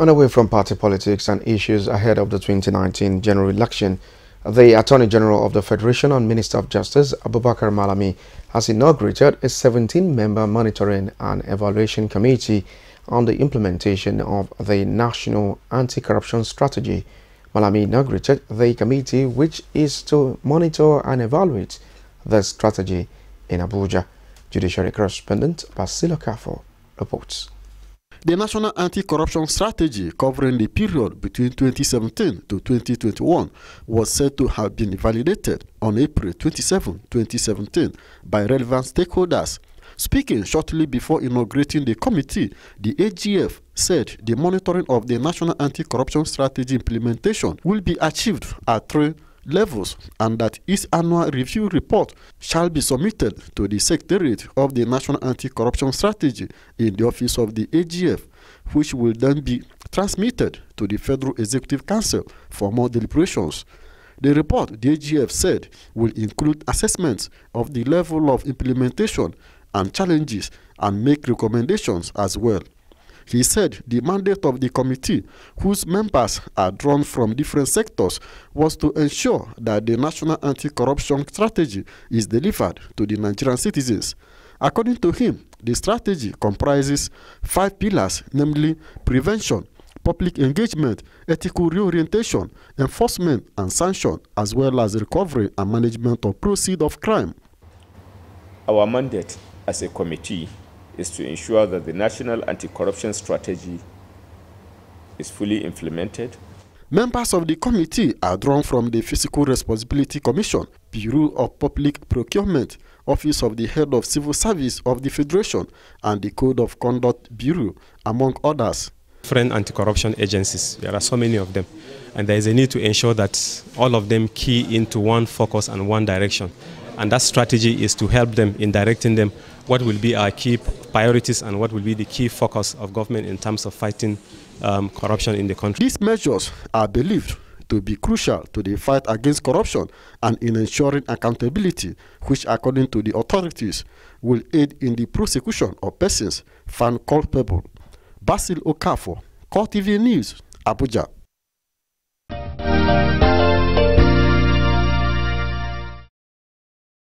Unaway from party politics and issues ahead of the 2019 general election, the Attorney General of the Federation and Minister of Justice, Abubakar Malami, has inaugurated a 17-member monitoring and evaluation committee on the implementation of the National Anti-Corruption Strategy. Malami inaugurated the committee which is to monitor and evaluate the strategy in Abuja. Judiciary correspondent Basil Okafo reports. The National Anti-Corruption Strategy covering the period between 2017 to 2021 was said to have been validated on April 27, 2017 by relevant stakeholders. Speaking shortly before inaugurating the committee, the AGF said the monitoring of the National Anti-Corruption Strategy implementation will be achieved at three levels and that its annual review report shall be submitted to the Secretariat of the National Anti-Corruption Strategy in the office of the AGF, which will then be transmitted to the Federal Executive Council for more deliberations. The report, the AGF said, will include assessments of the level of implementation and challenges and make recommendations as well. He said the mandate of the committee, whose members are drawn from different sectors, was to ensure that the national anti-corruption strategy is delivered to the Nigerian citizens. According to him, the strategy comprises five pillars, namely prevention, public engagement, ethical reorientation, enforcement and sanction, as well as recovery and management of proceeds of crime. Our mandate as a committee is to ensure that the national anti-corruption strategy is fully implemented. Members of the committee are drawn from the Fiscal Responsibility Commission, Bureau of Public Procurement, Office of the Head of Civil Service of the Federation, and the Code of Conduct Bureau, among others. Different anti-corruption agencies, there are so many of them, and there is a need to ensure that all of them key into one focus and one direction. And that strategy is to help them in directing them what will be our key priorities and what will be the key focus of government in terms of fighting um, corruption in the country. These measures are believed to be crucial to the fight against corruption and in ensuring accountability, which, according to the authorities, will aid in the prosecution of persons found culpable. Basil Okafo, Core TV News, Abuja.